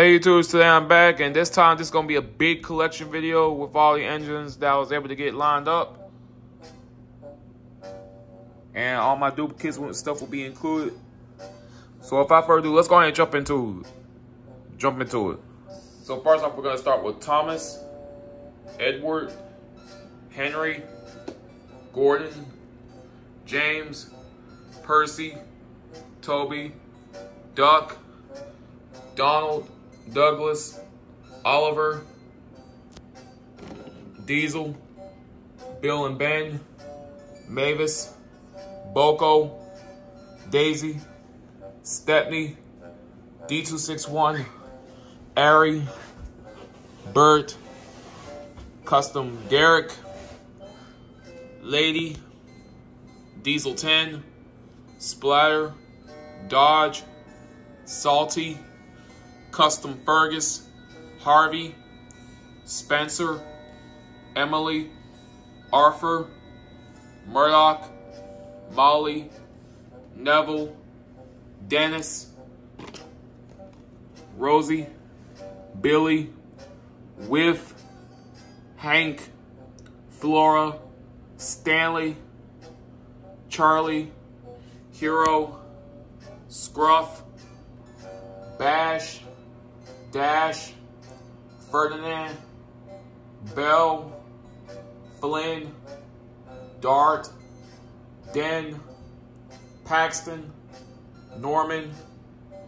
Hey YouTubers, today I'm back and this time this is going to be a big collection video with all the engines that I was able to get lined up. And all my duplicates and stuff will be included. So without further ado, let's go ahead and jump into jump into it. So first off, we're going to start with Thomas, Edward, Henry, Gordon, James, Percy, Toby, Duck, Donald, Douglas, Oliver, Diesel, Bill and Ben, Mavis, BoCo, Daisy, Stepney, D261, Arry, Bert, Custom Derek, Lady, Diesel 10, Splatter, Dodge, Salty, Custom Fergus, Harvey, Spencer, Emily, Arthur, Murdoch, Molly, Neville, Dennis, Rosie, Billy, Whiff, Hank, Flora, Stanley, Charlie, Hero, Scruff, Bash, Dash, Ferdinand, Belle, Flynn, Dart, Den, Paxton, Norman,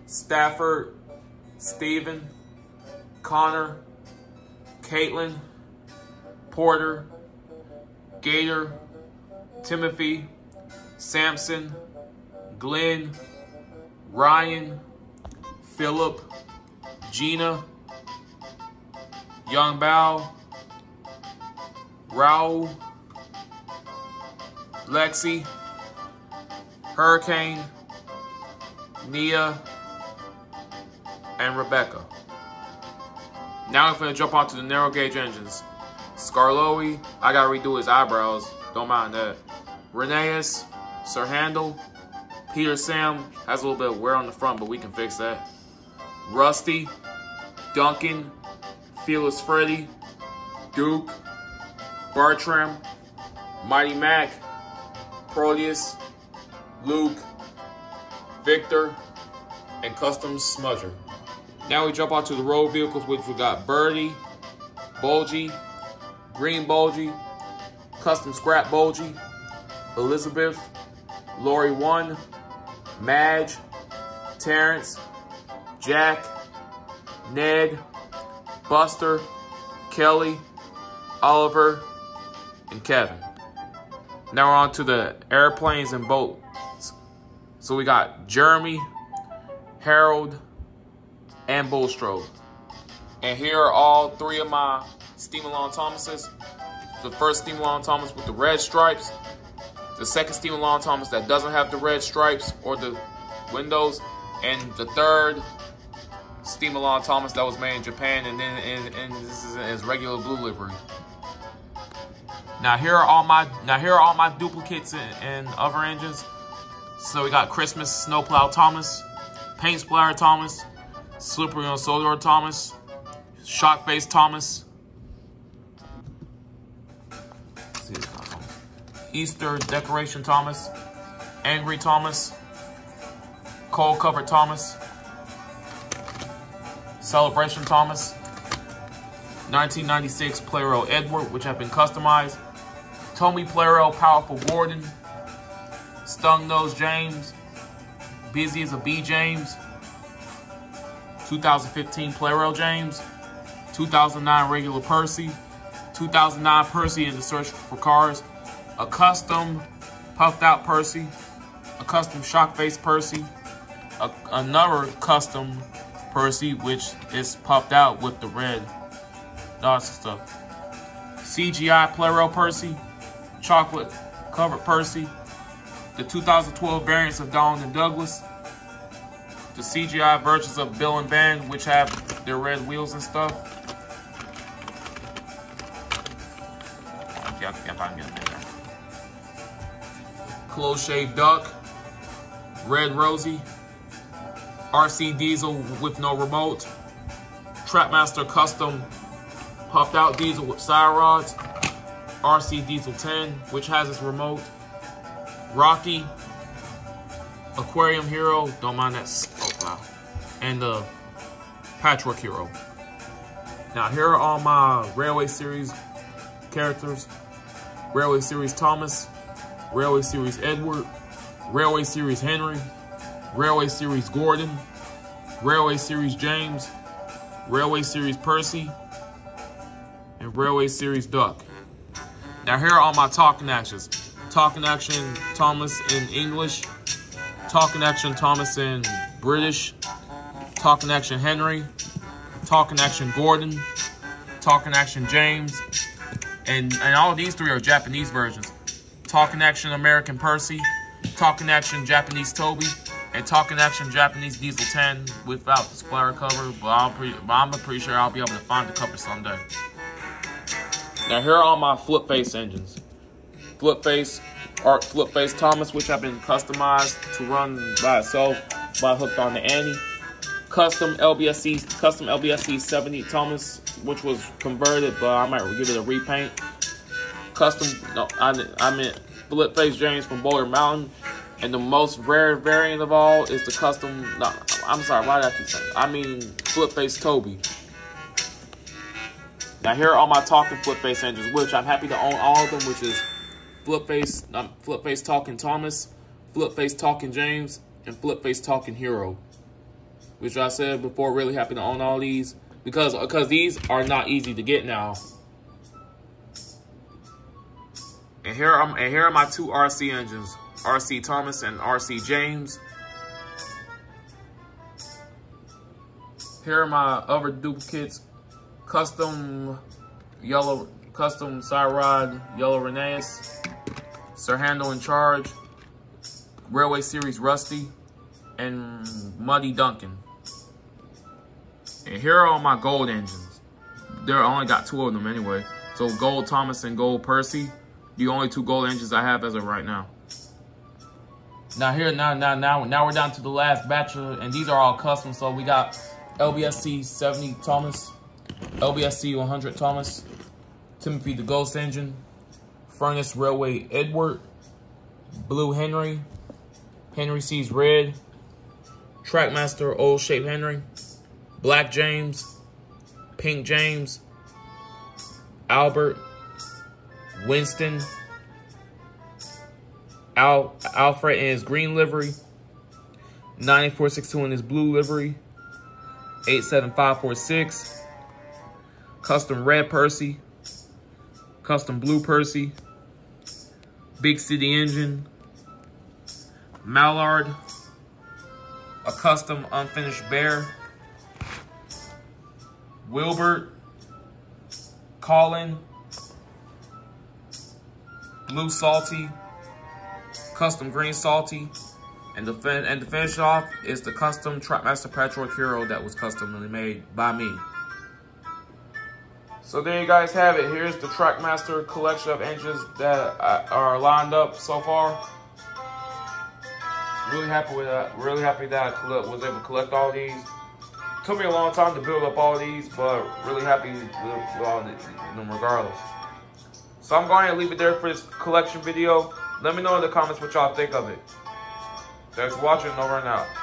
Stafford, Stephen, Connor, Caitlin, Porter, Gator, Timothy, Samson, Glenn, Ryan, Philip, Gina, Yong Bao, Raul, Lexi, Hurricane, Nia, and Rebecca. Now I'm gonna jump onto the narrow gauge engines. Scarloey, I gotta redo his eyebrows. Don't mind that. Rheneas, Sir Handel, Peter Sam has a little bit of wear on the front, but we can fix that. Rusty, Duncan, Fearless Freddy, Duke, Bertram, Mighty Mac, Proteus, Luke, Victor, and Custom Smudger. Now we jump onto the road vehicles, which we got Bertie, Bulgy, Green Bulgy, Custom Scrap Bulgy, Elizabeth, Lorry 1, Madge, Terence, Jack, Ned, Buster, Kelly, Oliver, and Kevin. Now we're on to the airplanes and boats. So we got Jeremy, Harold, and Bulstrode. And here are all three of my Steam Along Thomases. The first Steam Along Thomas with the red stripes. The second Steam Along Thomas that doesn't have the red stripes or the windows. And the third Steam Along Thomas that was made in Japan, and then and, and this is his regular blue livery. Now here are all my now here are all my duplicates and, and other engines. So we got Christmas Snowplow Thomas, Paint Splatter Thomas, Slippery on Soldier Thomas, Shock Face Thomas, Easter Decoration Thomas, Angry Thomas, Cold Cover Thomas, Celebration Thomas, 1996 Plarail Edward, which have been customized, Tomy Plarail Powerful Gordon, Stung Nose James, Busy as a B James, 2015 Plarail James, 2009 regular Percy, 2009 Percy in the search for cars, a custom puffed out Percy, a custom shock face Percy, a, another custom Percy, which is puffed out with the red dots and stuff. CGI Plarail Percy, chocolate covered Percy, the 2012 variants of Donald and Douglas, the CGI versions of Bill and Ben, which have their red wheels and stuff. Close shave duck, red Rosie, RC Diesel with no remote, Trackmaster Custom Puffed Out Diesel with side rods. RC Diesel 10, which has its remote. Rocky. Aquarium Hero. Don't mind that. Oh, wow. And the Patchwork Hero. Now, here are all my Railway Series characters. Railway Series Thomas. Railway Series Edward. Railway Series Henry. Railway Series Gordon. Railway Series James. Railway Series Percy, and Railway Series Duck. Now here are all my talking actions. Talking action Thomas in English, talking action Thomas in British, talking action Henry, talking action Gordon, talking action James, and, and all these three are Japanese versions. Talking action American Percy, talking action Japanese Toby, and Talking Action Japanese Diesel 10 without the splatter cover, but, i but I'm pretty sure I'll be able to find the cover someday. Now here are all my flip face engines. Flip face, Art Flip Face Thomas, which have been customized to run by itself by hooked on the Annie. Custom LBSC, custom LBSC 70 Thomas, which was converted, but I might give it a repaint. Custom, no, I, I meant Flip Face James from Boulder Mountain and the most rare variant of all is the custom. No, I'm sorry, why did I keep saying? I mean, flip face Toby. Now here are all my talking flip face engines, which I'm happy to own all of them, which is flip face, um, flip face talking Thomas, flip face talking James, and flip face talking Hero. Which I said before, really happy to own all these because because these are not easy to get now. And here are and here are my two RC engines. R.C. Thomas and R.C. James. Here are my other duplicates. Custom yellow, custom side rod, yellow Rheneas. Sir Handel in Charge. Railway Series Rusty. And Muddy Duncan. And here are all my gold engines. There I only got two of them anyway. So Gold Thomas and Gold Percy. The only two gold engines I have as of right now. Now here, now, now, now, now we're down to the last batch, and these are all custom. So we got LBSC 70 Thomas, LBSC 100 Thomas, Timothy the Ghost Engine, Furness Railway Edward, Blue Henry, Henry Sees Red, Trackmaster Old Shape Henry, Black James, Pink James, Albert, Winston, Al Alfred in his green livery. 9462 in his blue livery. 87546. Custom red Percy. Custom blue Percy. Big City Engine. Mallard. A custom unfinished bear. Wilbert. Colin. Blue Salty custom green salty. And the fin and to finish off is the custom Trackmaster Patchwork Hero that was customly made by me. So there you guys have it. Here's the Trackmaster collection of engines that are lined up so far. Really happy with that. Really happy that I was able to collect all these. Took me a long time to build up all these, but really happy with all of them regardless. So I'm going to leave it there for this collection video. Let me know in the comments what y'all think of it. For watching. Over and out.